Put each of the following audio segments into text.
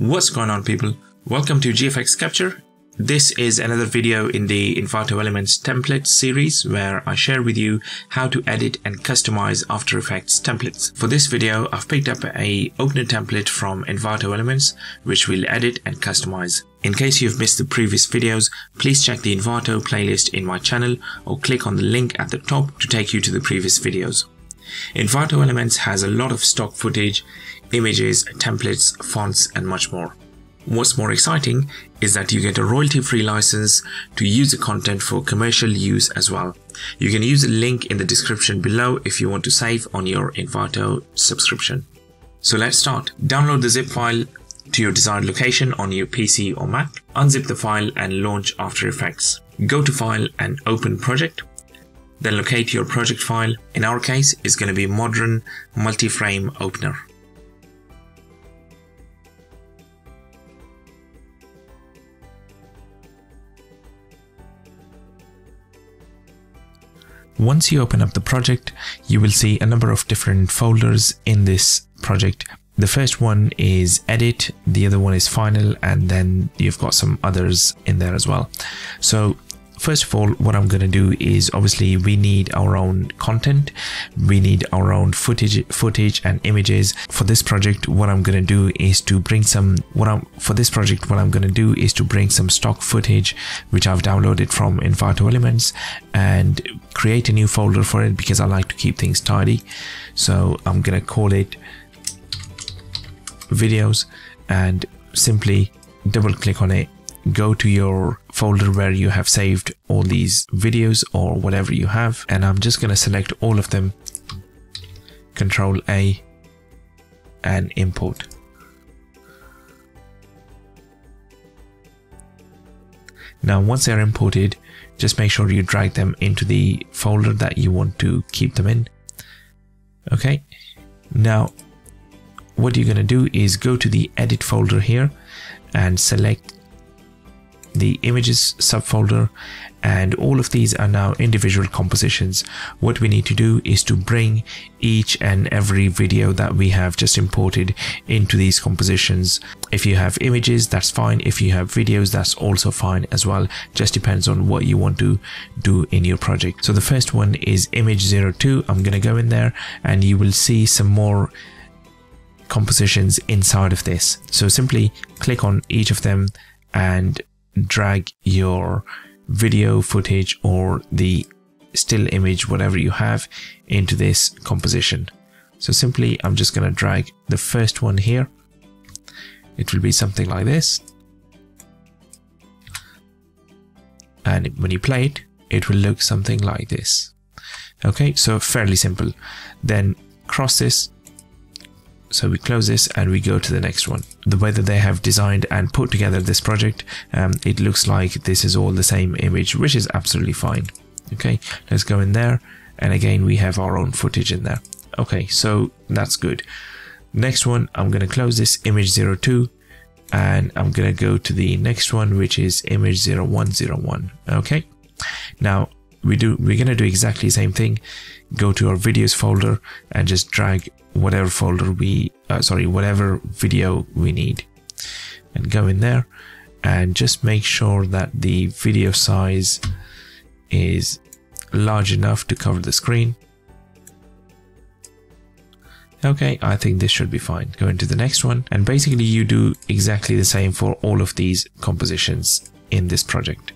What's going on people? Welcome to GFX Kapture. This is another video in the Envato Elements template series where I share with you how to edit and customize After Effects templates. For this video, I've picked up a opener template from Envato Elements which we'll edit and customize. In case you've missed the previous videos, please check the Envato playlist in my channel or click on the link at the top to take you to the previous videos. Envato Elements has a lot of stock footage, images, templates, fonts, and much more. What's more exciting is that you get a royalty-free license to use the content for commercial use as well. You can use the link in the description below if you want to save on your Envato subscription. So let's start. Download the zip file to your desired location on your PC or Mac. Unzip the file and launch After Effects. Go to File and Open Project. Then locate your project file. In our case, it's going to be Modern Multi-Frame Opener. Once you open up the project, you will see a number of different folders in this project. The first one is edit, the other one is final, and then you've got some others in there as well. So first of all what i'm going to do is obviously we need our own content. We need our own footage footage and images. For this project what i'm going to do is to bring some what i'm for this project what i'm going to do is to bring some stock footage which i've downloaded from envato elements and create a new folder for it because i like to keep things tidy. So i'm going to call it videos and simply double click on it go to your folder where you have saved all these videos or whatever you have and I'm just going to select all of them. Control A and import. Now once they're imported just make sure you drag them into the folder that you want to keep them in. Okay now what you're going to do is go to the edit folder here and select the images subfolder and all of these are now individual compositions. What we need to do is to bring each and every video that we have just imported into these compositions. If you have images that's fine. If you have videos that's also fine as well. Just depends on what you want to do in your project. So the first one is image 02 i'm going to go in there and you will see some more compositions inside of this. So simply click on each of them and drag your video footage or the still image, whatever you have, into this composition. So simply, I'm just going to drag the first one here. It will be something like this. And when you play it, it will look something like this. Okay, so fairly simple. Then cross this so we close this and we go to the next one. The way that they have designed and put together this project, um, it looks like this is all the same image, which is absolutely fine. Okay, let's go in there. And again, we have our own footage in there. Okay, so that's good. Next one, I'm going to close this image 02 and I'm going to go to the next one, which is image 0101. Okay, now we do, we're going to do exactly the same thing. Go to our videos folder and just drag whatever folder we uh, sorry whatever video we need and go in there and just make sure that the video size is large enough to cover the screen. Okay I think this should be fine. Go into the next one and basically you do exactly the same for all of these compositions in this project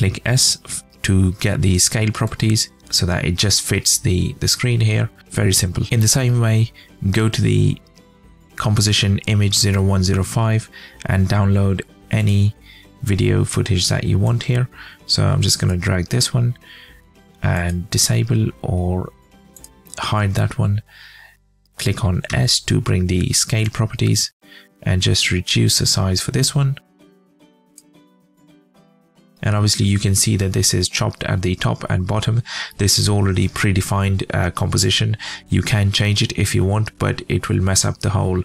click S to get the scale properties so that it just fits the, the screen here. Very simple. In the same way, go to the composition image 0105 and download any video footage that you want here. So I'm just going to drag this one and disable or hide that one. Click on S to bring the scale properties and just reduce the size for this one and obviously you can see that this is chopped at the top and bottom this is already predefined uh, composition you can change it if you want but it will mess up the whole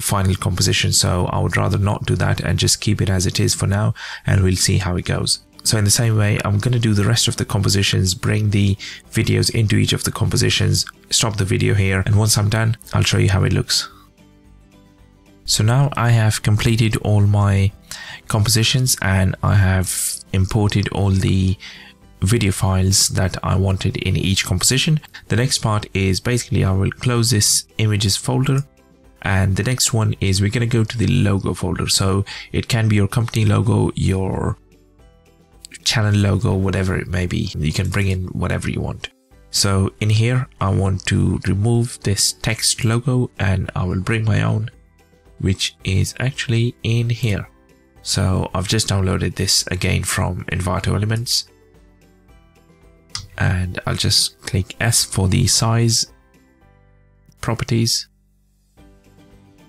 final composition so I would rather not do that and just keep it as it is for now and we'll see how it goes. So in the same way, I'm going to do the rest of the compositions, bring the videos into each of the compositions, stop the video here, and once I'm done, I'll show you how it looks. So now I have completed all my compositions and I have imported all the video files that I wanted in each composition. The next part is basically I will close this images folder and the next one is we're going to go to the logo folder. So it can be your company logo, your channel logo, whatever it may be. You can bring in whatever you want. So in here, I want to remove this text logo and I will bring my own, which is actually in here. So I've just downloaded this again from Envato Elements and I'll just click S for the size properties,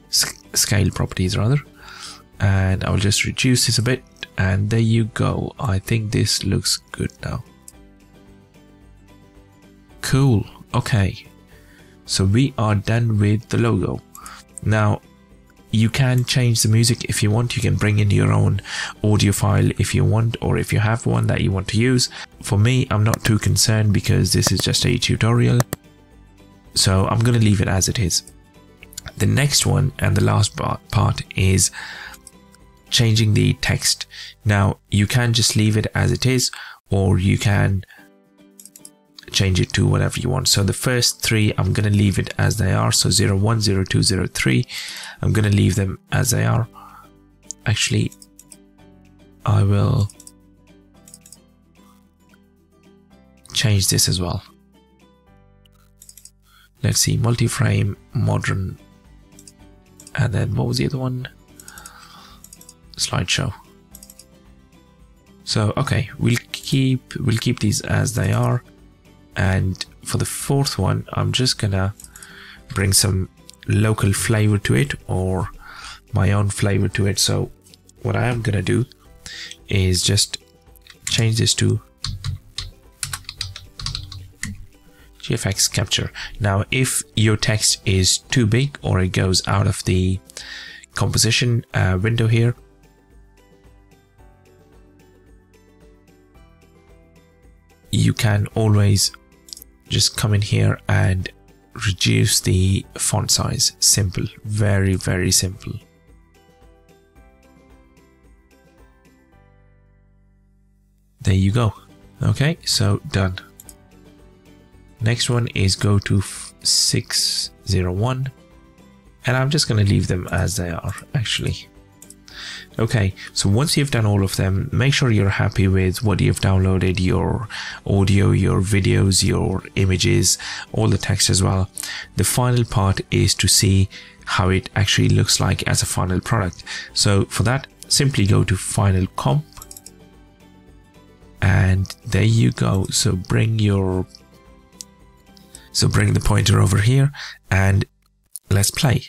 scale properties rather, and I'll just reduce this a bit and there you go. I think this looks good now. Cool. Okay. So we are done with the logo. Now you can change the music if you want. You can bring in your own audio file if you want, or if you have one that you want to use. For me, I'm not too concerned because this is just a tutorial. So I'm going to leave it as it is. The next one and the last part is changing the text. Now you can just leave it as it is or you can change it to whatever you want. So the first three, I'm going to leave it as they are. So 01, 02, 03, I'm going to leave them as they are. Actually, I will change this as well. Let's see, multi-frame, modern, and then what was the other one? slideshow. So okay, we'll keep we'll keep these as they are, and for the fourth one, I'm just gonna bring some local flavor to it or my own flavor to it. So what I am gonna do is just change this to GFX Kapture. Now, if your text is too big or it goes out of the composition uh, window here, you can always just come in here and reduce the font size. Simple. Very very simple. There you go. Okay so done. Next one is go to 601 and I'm just going to leave them as they are actually Okay, so once you've done all of them, make sure you're happy with what you've downloaded, your audio, your videos, your images, all the text as well. The final part is to see how it actually looks like as a final product. So for that, simply go to Final Comp and there you go. So bring your so bring the pointer over here and let's play.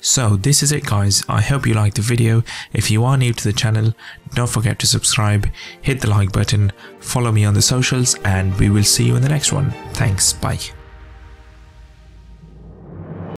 So this is it guys, I hope you liked the video. If you are new to the channel, don't forget to subscribe, hit the like button, follow me on the socials and we will see you in the next one. Thanks, bye.